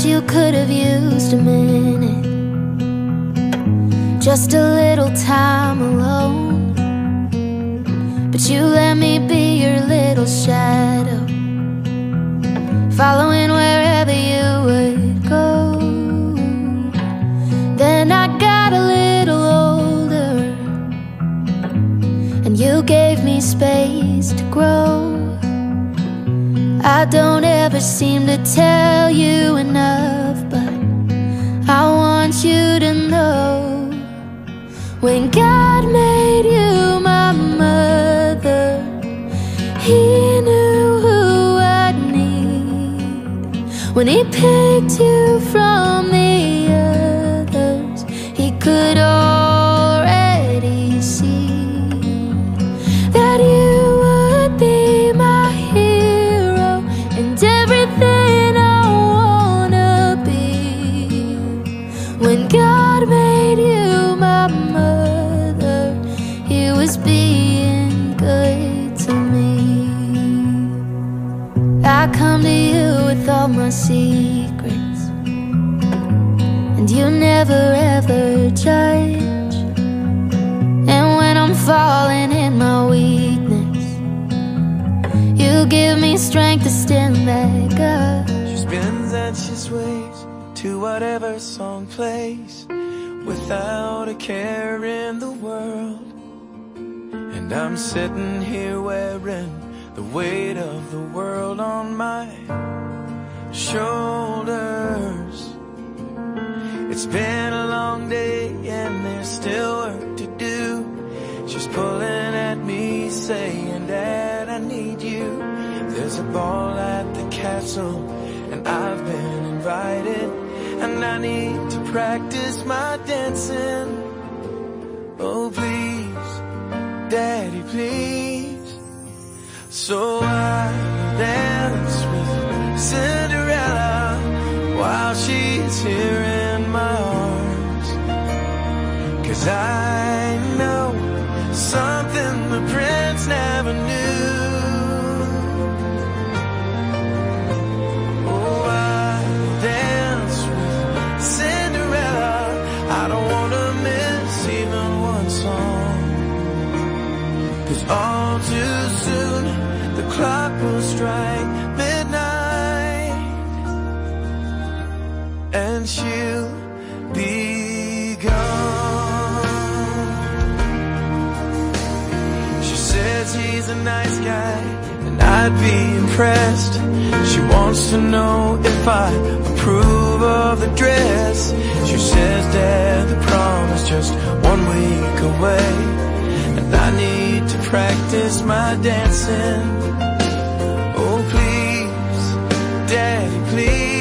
you could have used a minute. Just a little time alone. But you let me be your little shadow. Following wherever you would go. Then I got a little older. And you gave me space to grow. I don't ever seem to tell you enough, but I want you to know when God made you my mother, He knew who I'd need. When He picked you from being good to me. I come to you with all my secrets, and you never ever judge. And when I'm falling in my weakness, you give me strength to stand back up. She spins and she sways to whatever song plays without a care in the world. And I'm sitting here wearing the weight of the world on my shoulders. It's been a long day and there's still work to do. She's pulling at me saying, Dad, I need you. There's a ball at the castle and I've been invited. And I need to practice my dancing. Oh, please, please. So I dance with Cinderella while she's here in my arms. Cause I know something the prince never knew. Oh, I dance with Cinderella. I don't wanna miss even one song. Cause all too soon the clock will strike midnight and she'll be gone. She says he's a nice guy and I'd be impressed. She wants to know if I approve of the dress. She says Dad, the prom is just one week away. And I need practice my dancing. Oh please, Daddy, please.